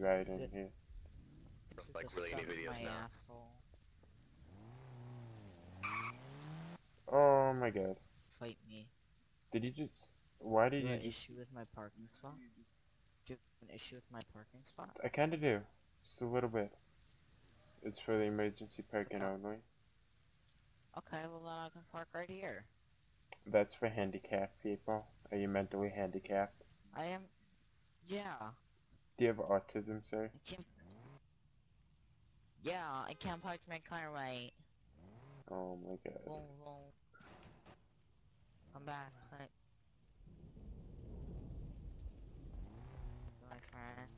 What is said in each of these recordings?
right in here. Like really any videos now. asshole. Oh my god. Fight me. Did you just... Why did you you have an just... issue with my parking spot? Do you have an issue with my parking spot? I kinda do. Just a little bit. It's for the emergency parking only. Okay, well then I can park right here. That's for handicapped people. Are you mentally handicapped? I am. Yeah. Do you have autism, sir? Yeah, I can't park my car right. Oh my god. Boom, boom. Come back, quick. My friend.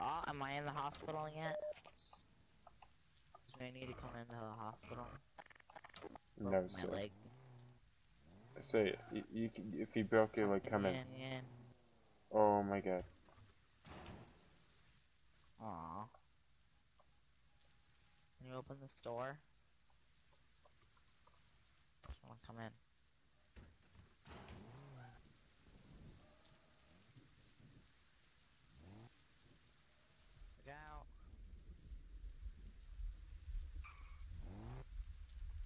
Oh, ah, am I in the hospital yet? Do I need to come into the hospital? No, Broke sir. Leg. So, you, you, if you broke your leg, come in. in. Oh my god. Aw. Can you open this door? Just wanna come in. Look out.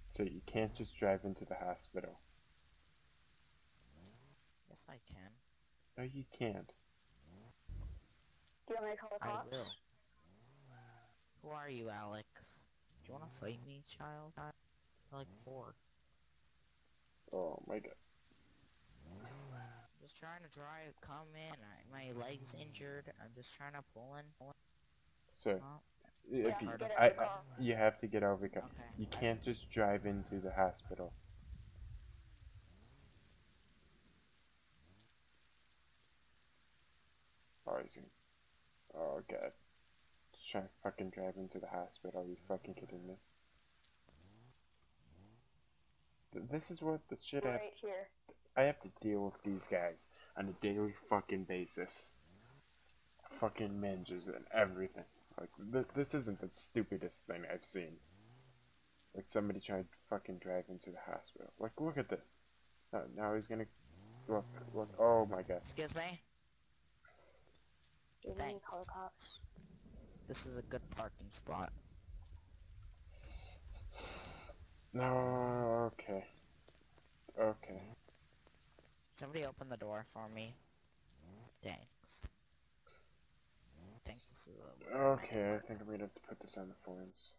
So you can't just drive into the hospital. Yes, I can. No, you can't. Do you want me to call the I cops? will. Who are you, Alex? Do you wanna fight me, child? I'm like four. Oh my god. Just trying to drive, come in. I, my leg's injured. I'm just trying to pull in. Pull Sir, Oh, if Yeah, you, I, I, you have to get over. in. the- Okay. You can't just drive into the hospital. Oh. Oh, God. Just trying to fucking drive him to the hospital. Are you fucking kidding me? This is what the shit I have, Right here. I have to deal with these guys on a daily fucking basis. Fucking ninjas and everything. Like, th- this isn't the stupidest thing I've seen. Like, somebody tried to fucking drive to the hospital. Like, look at this. Now, now he's gonna... Look, look, oh my god. Excuse me? Do you want Thanks. call the cops? This is a good parking spot. No, okay. Okay. Somebody open the door for me. Thanks. Thanks. This is a little bit Okay, I think I'm gonna have to put this on the forums.